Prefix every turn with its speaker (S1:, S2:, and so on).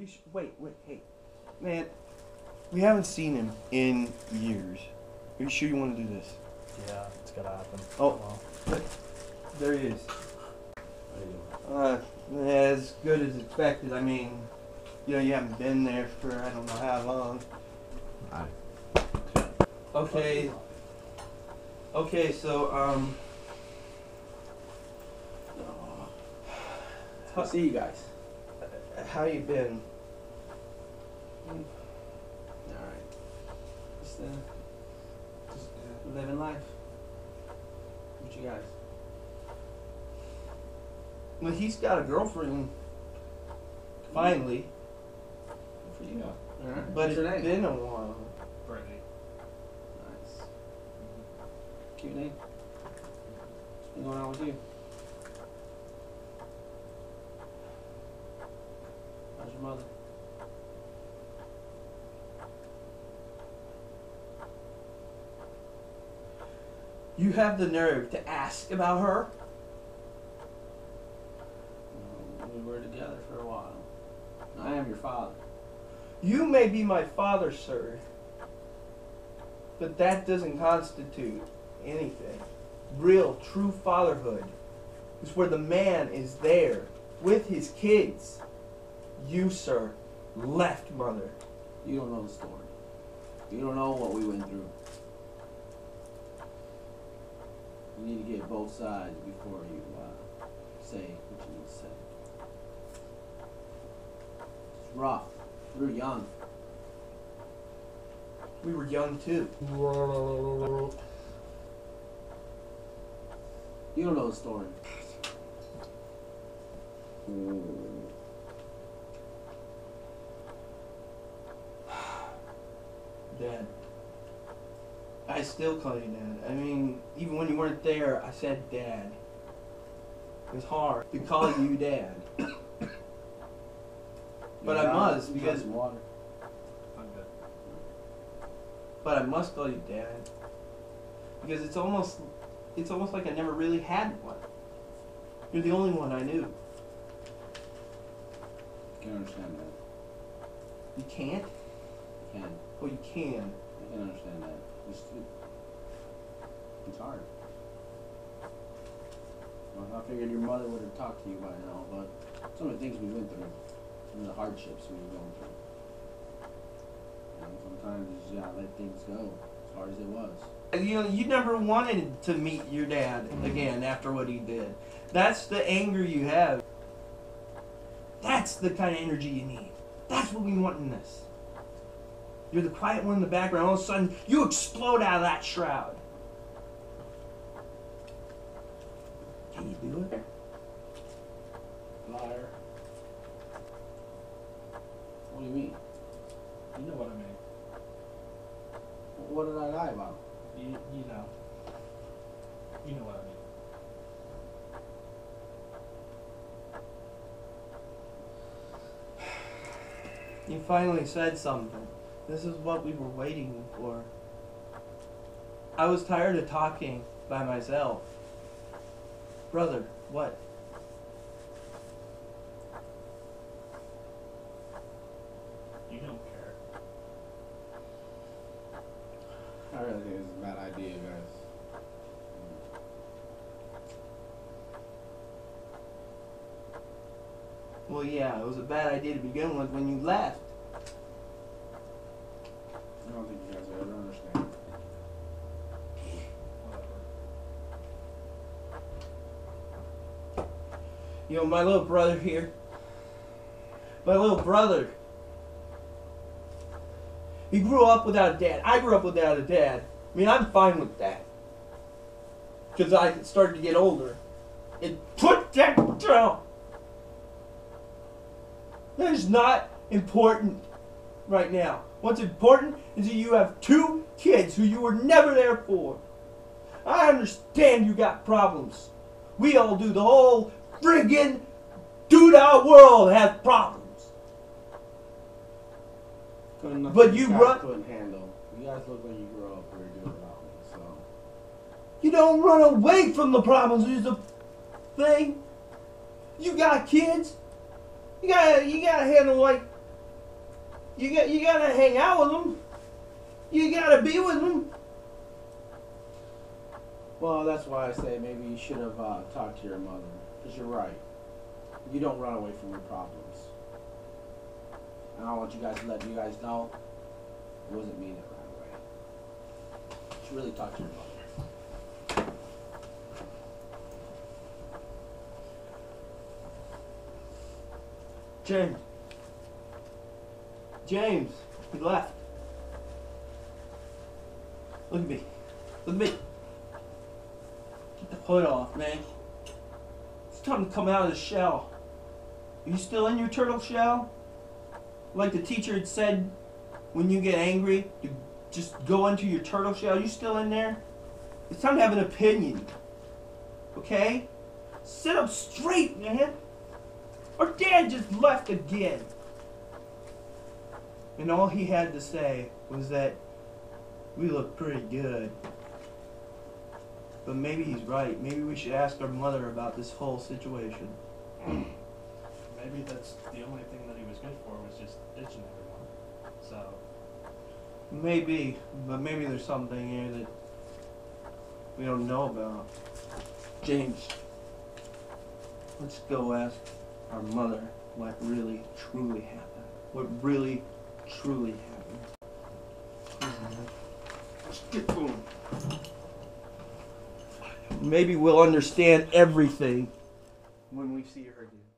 S1: pretty sure. Wait, wait, hey, man, we haven't seen him in years. Are you sure you want to do this?
S2: Yeah, it's gotta happen.
S1: Oh.
S2: Well,
S1: There he is. Uh, as good as expected. I mean, you know, you haven't been there for I don't know how long. Okay. Okay, so um.
S3: I'll see you guys.
S1: How you been?
S3: Alright. Just, uh, just uh, living life. What you guys?
S1: Well, he's got a girlfriend. Finally,
S3: Good for you. Alright.
S1: but
S3: What's
S1: it's
S3: your name?
S1: been a while.
S2: Brittany.
S3: Nice. Cute name. What's been going on with you? How's your mother?
S1: You have the nerve to ask about her?
S3: We were together for a while. I am your father.
S1: You may be my father, sir, but that doesn't constitute anything. Real, true fatherhood is where the man is there with his kids. You, sir, left mother.
S3: You don't know the story. You don't know what we went through. You need to get both sides before you uh, say what you need to say. It's rough. We were young.
S1: We were young too.
S3: You don't know the story.
S1: Dad. I still call you dad. I mean, even when you weren't there, I said dad. It was hard to call you dad. But I must, because-
S3: water.
S2: I'm good.
S1: But I must call you dad. Because it's almost it's almost like I never really had one. You're the only one I knew.
S3: Can understand that.
S1: You can't?
S3: Can.
S1: Oh you can.
S3: I can understand that. It's, it, it's hard. Well, I figured your mother would have talked to you by now, but some of the things we went through, some of the hardships we were going through. And sometimes you just gotta let things go, as hard as it was.
S1: You know, you never wanted to meet your dad again after what he did. That's the anger you have. That's the kind of energy you need. That's what we want in this. You're the quiet one in the background. All of a sudden, you explode out of that shroud. Can you do it?
S3: Liar. What do you mean?
S2: You know what I mean.
S3: What did I lie about?
S2: You, you know. You know what I mean.
S1: You finally said something. This is what we were waiting for. I was tired of talking by myself. Brother, what?
S2: You don't care.
S3: I really think it's a bad idea, guys.
S1: Well, yeah, it was a bad idea to begin with when you left.
S3: I don't think you guys will ever understand.
S1: You know, my little brother here. My little brother. He grew up without a dad. I grew up without a dad. I mean, I'm fine with that. Because I started to get older. And put that down! That is not important right now. What's important is that you have two kids who you were never there for. I understand you got problems. We all do. The whole friggin' dude our world has problems. But you run-
S3: couldn't handle. You guys look like you grew up pretty good without me, so.
S1: You don't run away from the problems is the thing. You got kids. You gotta you gotta handle like You got you gotta hang out with them. You gotta be with them.
S3: Well, that's why I say maybe you should have uh, talked to your mother. Because you're right. You don't run away from your problems. And I want you guys to let you guys know it wasn't me that ran away. You should really talk to your mother.
S1: James. James, he left. Look at me. Look at me. Get the hood off, man. It's time to come out of the shell. Are you still in your turtle shell? Like the teacher had said when you get angry, you just go into your turtle shell. Are You still in there? It's time to have an opinion. Okay? Sit up straight, man. Our dad just left again. And all he had to say was that we look pretty good. But maybe he's right. Maybe we should ask our mother about this whole situation.
S2: Maybe that's the only thing that he was good for was just ditching everyone. So
S1: Maybe, but maybe there's something here that we don't know about. James, let's go ask our mother what really, truly happened. What really, truly. Let's. Maybe we'll understand everything when we see her again.